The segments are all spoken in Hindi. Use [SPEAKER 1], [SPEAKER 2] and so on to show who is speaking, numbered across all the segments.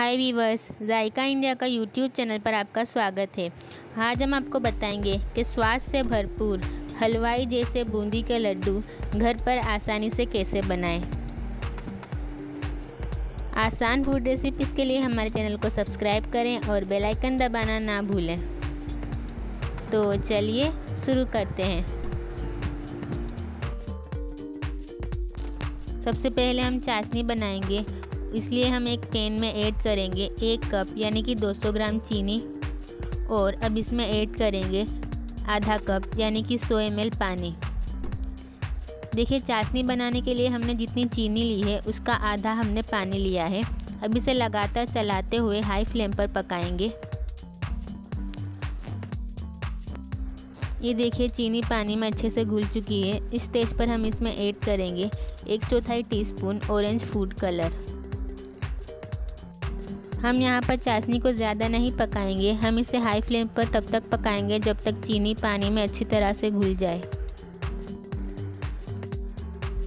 [SPEAKER 1] हाय वीवर्स जायका इंडिया का यूट्यूब चैनल पर आपका स्वागत है। आज हम आपको बताएँगे कि स्वाद से भरपूर, हलवाई जैसे बूंदी के लड्डू घर पर आसानी से कैसे बनाएँ। आसान फ़ूड रेसिपीज़ के लिए हमारे चैनल को सब्सक्राइब करें और बेल आइकन दबाना ना भूलें। तो चलिए शुरू करते हैं। सबसे पहले हम चाशनी बनाएँगे। इसलिए हम एक पैन में ऐड करेंगे एक कप यानी कि 200 ग्राम चीनी, और अब इसमें ऐड करेंगे आधा कप यानी कि 100 एम पानी। देखिए, चाशनी बनाने के लिए हमने जितनी चीनी ली है, उसका आधा हमने पानी लिया है। अब इसे लगातार चलाते हुए हाई फ्लेम पर पकाएँगे। ये देखिए, चीनी पानी में अच्छे से घुल चुकी है। इस स्टेज पर हम इसमें ऐड करेंगे एक चौथाई टीस्पून ऑरेंज फ़ूड कलर हम यहाँ पर चाशनी को ज़्यादा नहीं पकाएँगे। हम इसे हाई फ्लेम पर तब तक पकाएँगे जब तक चीनी पानी में अच्छी तरह से घुल जाए।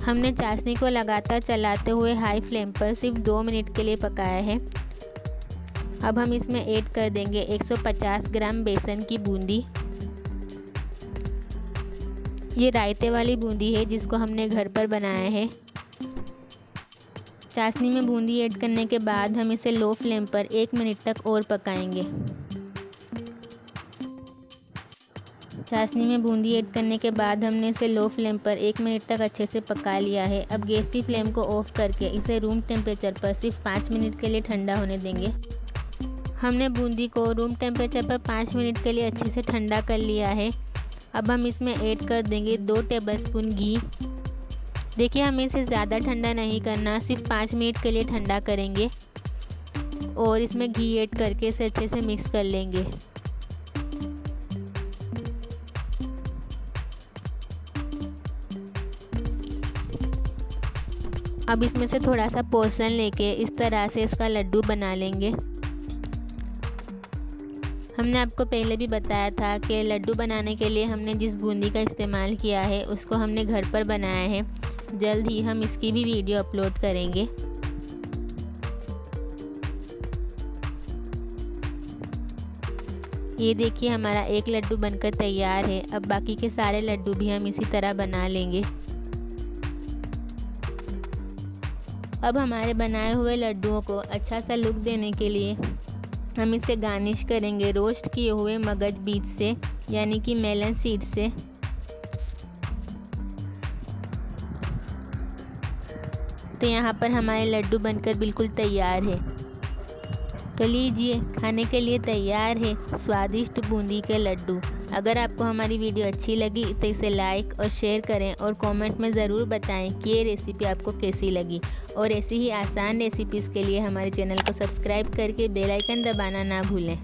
[SPEAKER 1] हमने चाशनी को लगातार चलाते हुए हाई फ्लेम पर सिर्फ़ दो मिनट के लिए पकाया है। अब हम इसमें ऐड कर देंगे 150 ग्राम बेसन की बूंदी। ये रायते वाली बूंदी है जिसको हमने घर पर बनाया है। चाशनी में बूंदी ऐड करने के बाद हम इसे लो फ्लेम पर एक मिनट तक और पकाएँगे। चाशनी में बूंदी ऐड करने के बाद हमने इसे लो फ्लेम पर एक मिनट तक अच्छे से पका लिया है। अब गैस की फ्लेम को ऑफ़ करके इसे रूम टेम्परेचर पर सिर्फ़ पाँच मिनट के लिए ठंडा होने देंगे। हमने बूंदी को रूम टेम्परेचर पर पाँच मिनट के लिए अच्छे से ठंडा कर लिया है। अब हम इसमें ऐड कर देंगे दो टेबलस्पून घी। देखिए, हमें इसे ज़्यादा ठंडा नहीं करना, सिर्फ़ पाँच मिनट के लिए ठंडा करेंगे। और इसमें घी ऐड करके इसे अच्छे से मिक्स कर लेंगे। अब इसमें से थोड़ा सा पोर्सन लेके इस तरह से इसका लड्डू बना लेंगे। हमने आपको पहले भी बताया था कि लड्डू बनाने के लिए हमने जिस बूंदी का इस्तेमाल किया है, उसको हमने घर पर बनाया है। जल्द ही हम इसकी भी वीडियो अपलोड करेंगे। ये देखिए, हमारा एक लड्डू बनकर तैयार है। अब बाकी के सारे लड्डू भी हम इसी तरह बना लेंगे। अब हमारे बनाए हुए लड्डुओं को अच्छा सा लुक देने के लिए हम इसे गार्निश करेंगे रोस्ट किए हुए मगज बीज से, यानी कि मेलन सीड से। तो यहाँ पर हमारे लड्डू बनकर बिल्कुल तैयार है। तो लीजिए, खाने के लिए तैयार है स्वादिष्ट बूंदी के लड्डू। अगर आपको हमारी वीडियो अच्छी लगी तो इसे लाइक और शेयर करें और कमेंट में ज़रूर बताएँ कि ये रेसिपी आपको कैसी लगी। और ऐसी ही आसान रेसिपीज़ के लिए हमारे चैनल को सब्सक्राइब करके बेल आइकन दबाना ना भूलें।